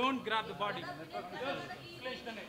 Don't grab the body. Just the neck.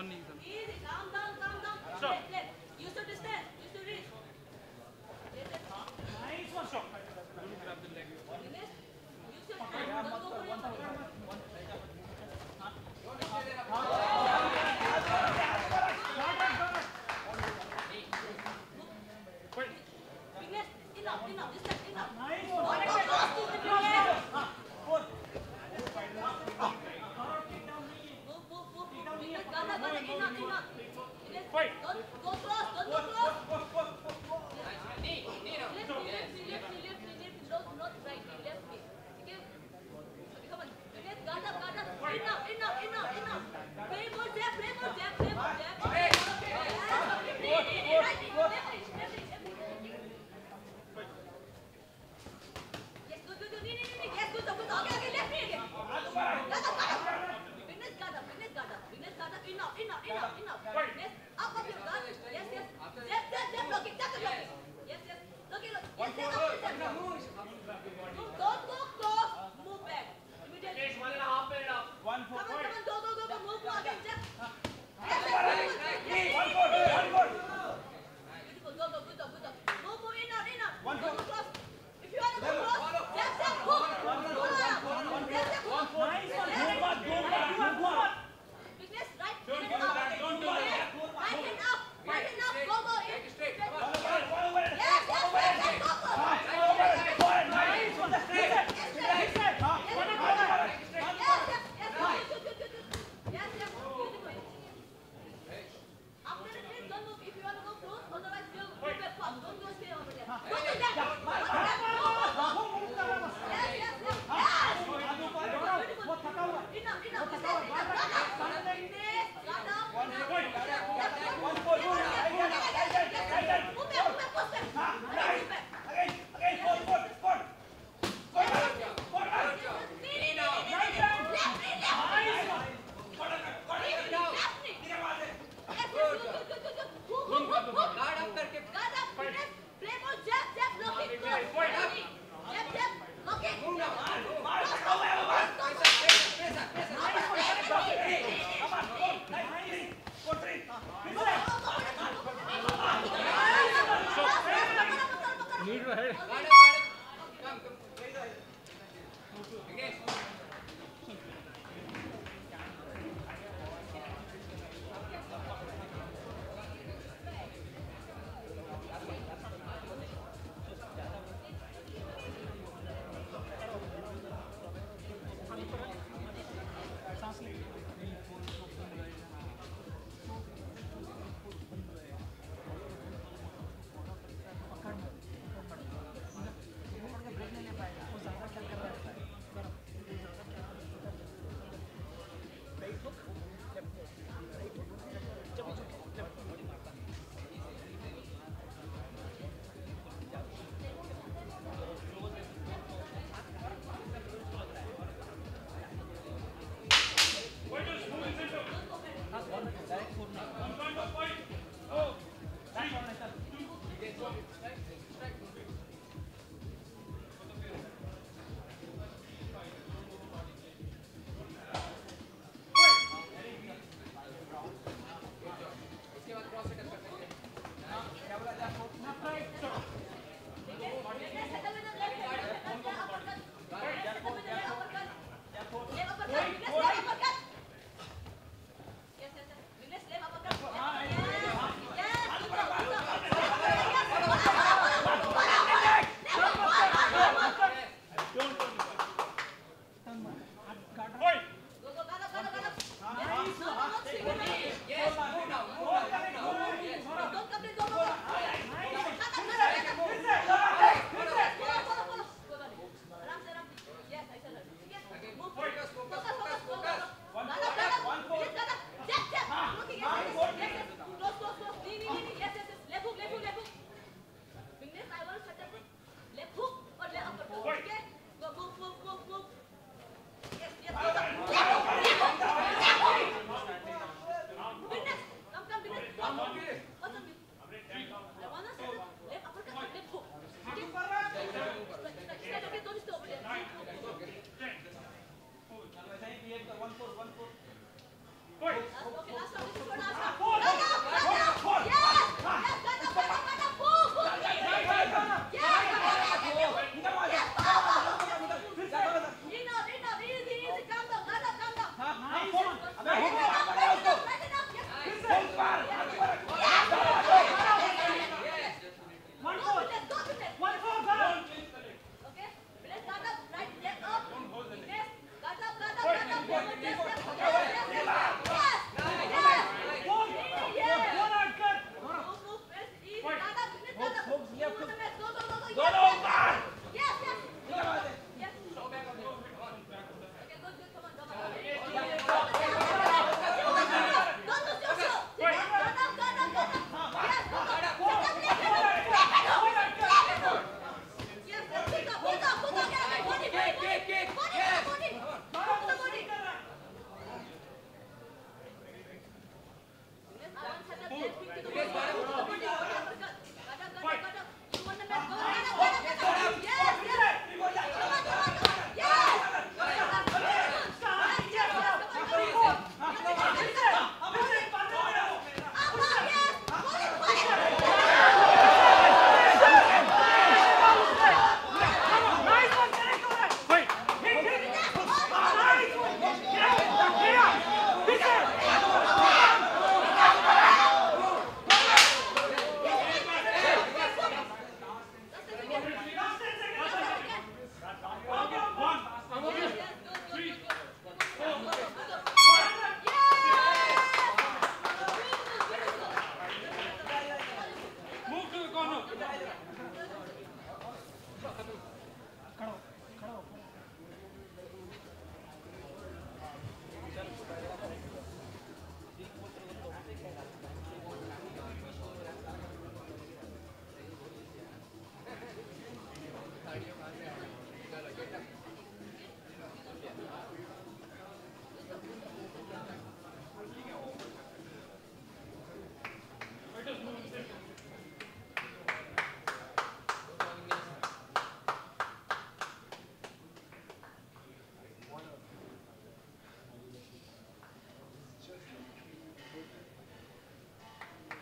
One नहीं था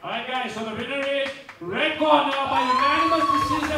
Alright guys, so the winner is Red Corner by unanimous decision.